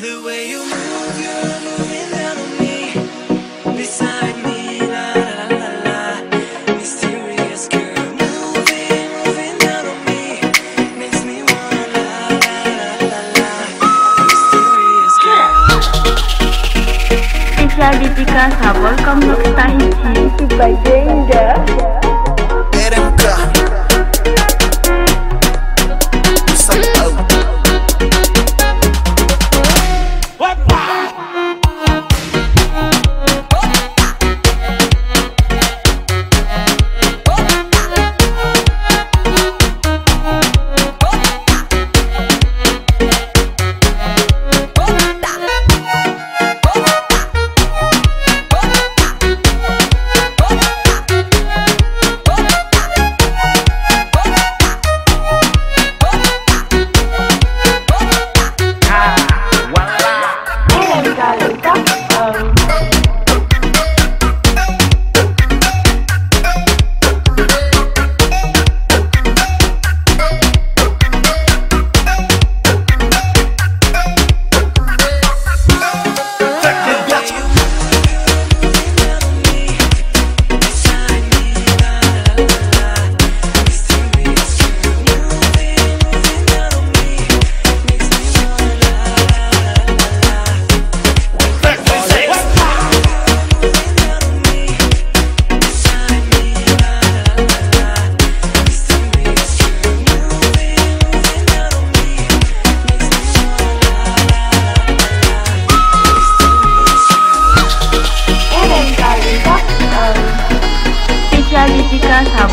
The way you move, you're moving down on me, beside me, la la la la. Mysterious girl, moving, moving down on me, makes me wanna la la la la. Mysterious girl. Spécial dédicace à by.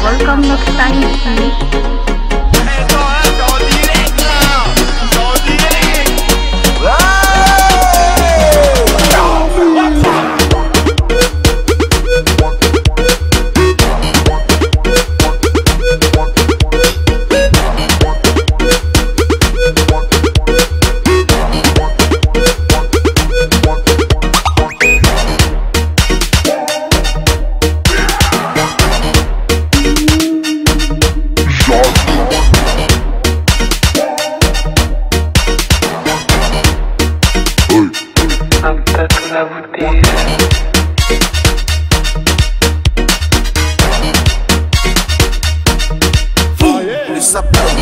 welcome next time. essa.